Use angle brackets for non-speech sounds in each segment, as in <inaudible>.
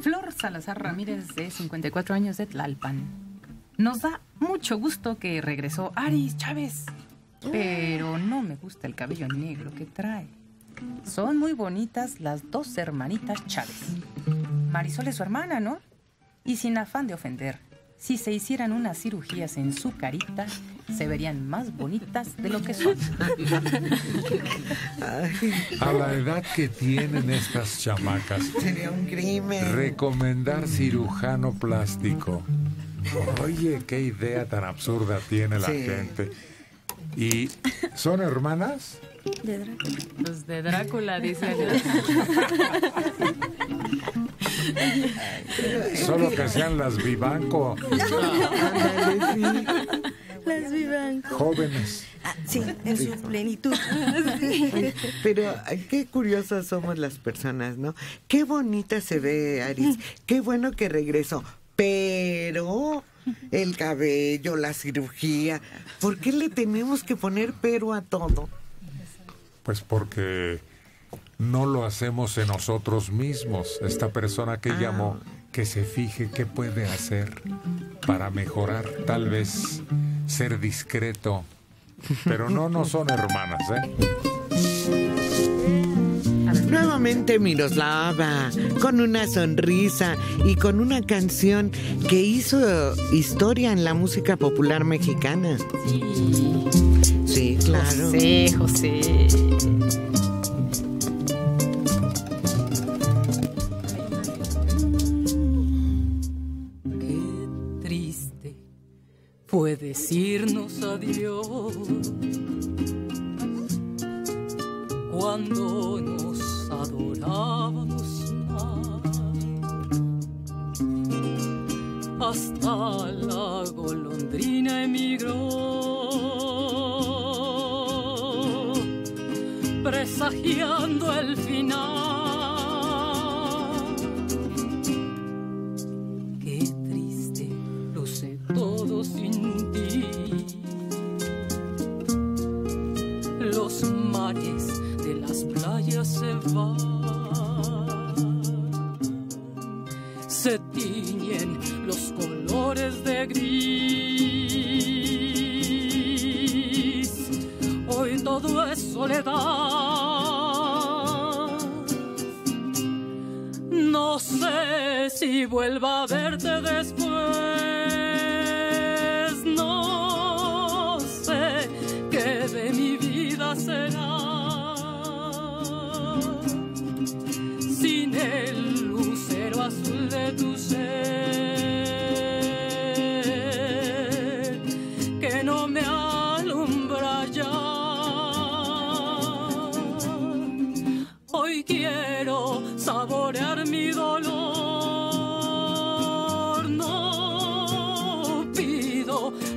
Flor Salazar Ramírez, de 54 años de Tlalpan. Nos da mucho gusto que regresó Aris Chávez, pero no me gusta el cabello negro que trae. Son muy bonitas las dos hermanitas Chávez. Marisol es su hermana, ¿no? Y sin afán de ofender, si se hicieran unas cirugías en su carita, se verían más bonitas de lo que son. A la edad que tienen estas chamacas. Sería un crimen. Recomendar cirujano plástico. Oye, qué idea tan absurda tiene la Sí. gente. ¿Y son hermanas? De Drácula. Los de Drácula, dice. <laughs> Solo que sean las Vivanco. Las vivan. jóvenes. Ah, sí, en su plenitud. Pero qué curiosas somos las personas, ¿no? Qué bonita se ve Aris. Qué bueno que regresó. Pero el cabello, la cirugía, ¿por qué le tenemos que poner pero a todo? Pues porque no lo hacemos en nosotros mismos. Esta persona que Ah. llamó, que se fije qué puede hacer para mejorar, tal vez ser discreto. Pero no, no son hermanas, ¿eh? Nuevamente Miroslava, con una sonrisa y con una canción que hizo historia en la música popular mexicana. Sí, claro. José, José. Qué triste fue decirnos adiós cuando nos adorábamos más. Hasta la golondrina emigró, presagiando el final. Qué triste luce todo sin ti. Los mares de las playas se van. Se tiñen los colores de gris. Hoy todo es soledad. Si vuelva a verte después.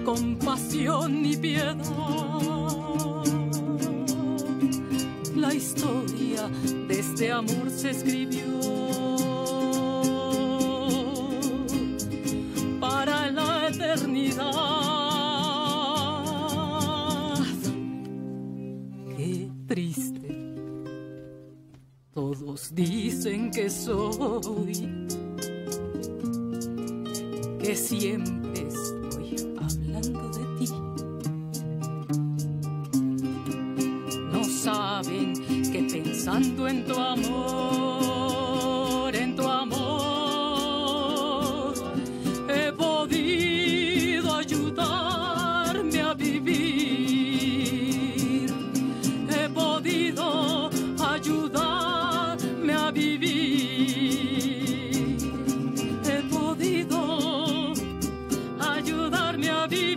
Compasión ni piedad. La historia de este amor se escribió para la eternidad. Qué triste. Todos dicen que soy, que siempre estoy pensando en tu amor, en tu amor, he podido ayudarme a vivir. He podido ayudarme a vivir. He podido ayudarme a vivir.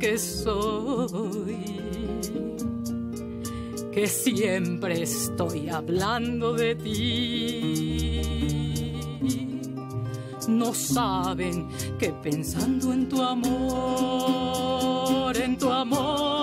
Que soy, que siempre estoy hablando de ti. No saben que pensando en tu amor, en tu amor,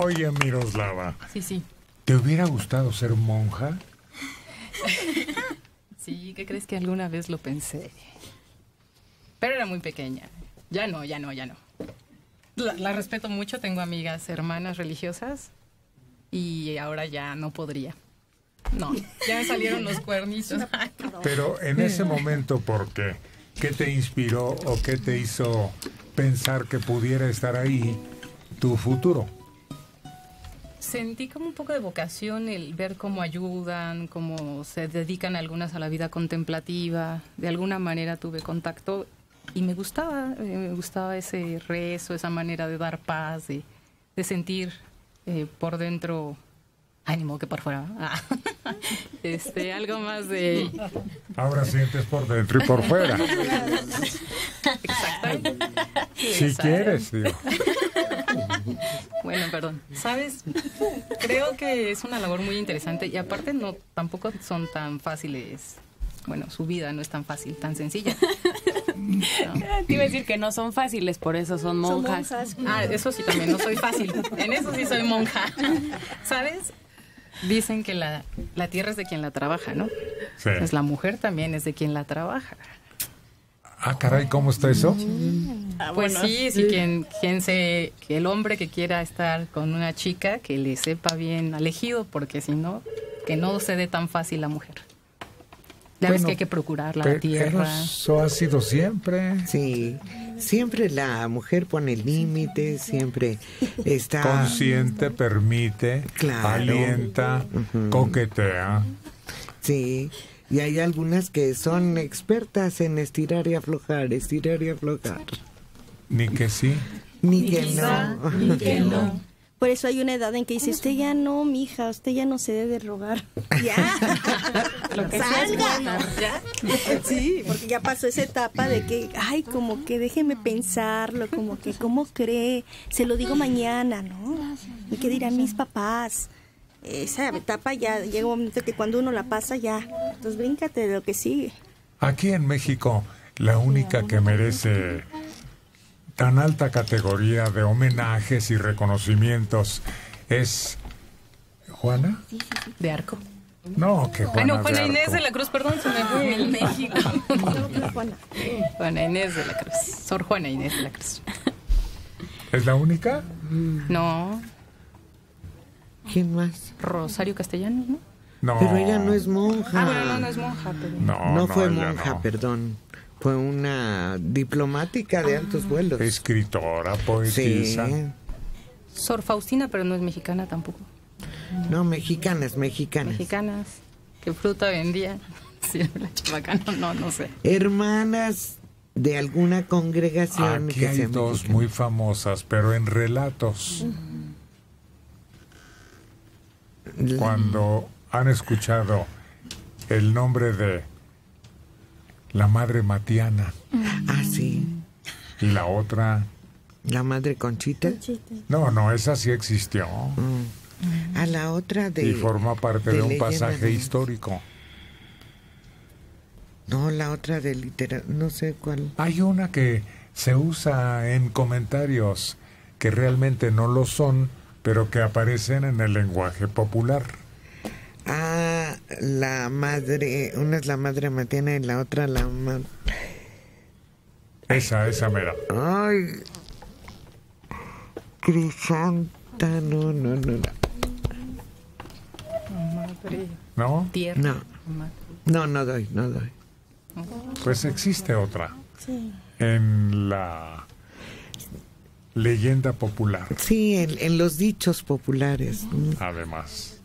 Oye, Miroslava, Sí, sí. ¿te hubiera gustado ser monja? Sí, ¿qué crees que alguna vez lo pensé? Pero era muy pequeña. Ya no, ya no, ya no. La, la respeto mucho, tengo amigas hermanas religiosas y ahora ya no podría. No, ya me salieron los cuernitos. Pero en ese momento, ¿por qué? ¿Qué te inspiró o qué te hizo pensar que pudiera estar ahí tu futuro? Sentí como un poco de vocación el ver cómo ayudan, cómo se dedican algunas a la vida contemplativa. De alguna manera tuve contacto y me gustaba, eh, me gustaba ese rezo, esa manera de dar paz, de, de sentir eh, por dentro, ánimo que por fuera, ah, <laughs> este, algo más de... Ahora sientes por dentro y por fuera. <laughs> Exactamente. Si Exacto. quieres, digo. <laughs> Perdón. ¿Sabes? Creo que es una labor muy interesante y aparte no tampoco son tan fáciles. Bueno, su vida no es tan fácil, tan sencilla. <laughs> Te iba a decir que no son fáciles, por eso son Son monjas. monjas. Ah, eso sí también, no soy fácil. En eso sí soy monja. ¿Sabes? Dicen que la, la tierra es de quien la trabaja, ¿no? Sí. Pues la mujer también es de quien la trabaja. Ah, caray, ¿cómo está eso? Pues sí, sí, quien, quien se, que el hombre que quiera estar con una chica, que le sepa bien elegido, porque si no, que no se dé tan fácil la mujer. Ya ves Bueno, que hay que procurar la Pero tierra. Eso ha sido siempre. Sí, siempre la mujer pone límites, siempre está... Consciente, permite, Claro. alienta, coquetea. Sí, y hay algunas que son expertas en estirar y aflojar, estirar y aflojar. Ni que sí. Ni que no. Ni que no. Por eso hay una edad en que dice, usted ya no, mija, usted ya no se debe rogar. <laughs> Ya. Lo que sea es Salga. bueno, ¿ya? <laughs> Sí, porque ya pasó esa etapa de que, ay, como que déjeme pensarlo, como que, ¿cómo cree? Se lo digo mañana, ¿no? ¿Y qué dirán mis papás? Esa etapa ya llega un momento que cuando uno la pasa ya, entonces bríncate de lo que sigue. Aquí en México, la única que merece tan alta categoría de homenajes y reconocimientos es Juana. De arco. No, que Juana. Ay, no, Juana de Inés de la Cruz, perdón, se me fue en México. <laughs> Juana. Juana Inés de la Cruz. Sor Juana Inés de la Cruz. ¿Es la única? No, ¿Quién más? Rosario Castellanos, ¿no? No. Pero ella no es monja. Ah, bueno, no, no es monja, pero... No, No fue monja, no. perdón. Fue una diplomática de altos vuelos. Escritora, Sí. poetisa. Sor Faustina, pero no es mexicana tampoco. No, mexicanas, mexicanas. Mexicanas. ¿Qué fruta vendía? <laughs> Sí, la chabacana, no, no sé. Hermanas de alguna congregación Aquí que hay sea dos mexicana. muy famosas, pero en relatos. La- Cuando han escuchado el nombre de la madre Matiana Ah, sí. y la otra. La madre Conchita. No, no, esa sí existió. A la otra de. y forma parte de, un pasaje de- histórico. No, la otra de literatura. No sé cuál. Hay una que se usa en comentarios que realmente no lo son, pero que aparecen en el lenguaje popular. Ah, la madre. Una es la madre Matiana y la otra la. ma- Esa, esa mera. Ay. Crisanta, no, no, no, no. ¿No? Tierra. No. No, no doy, no doy. Pues existe otra. En la leyenda popular, Sí, en, en los dichos populares. Además.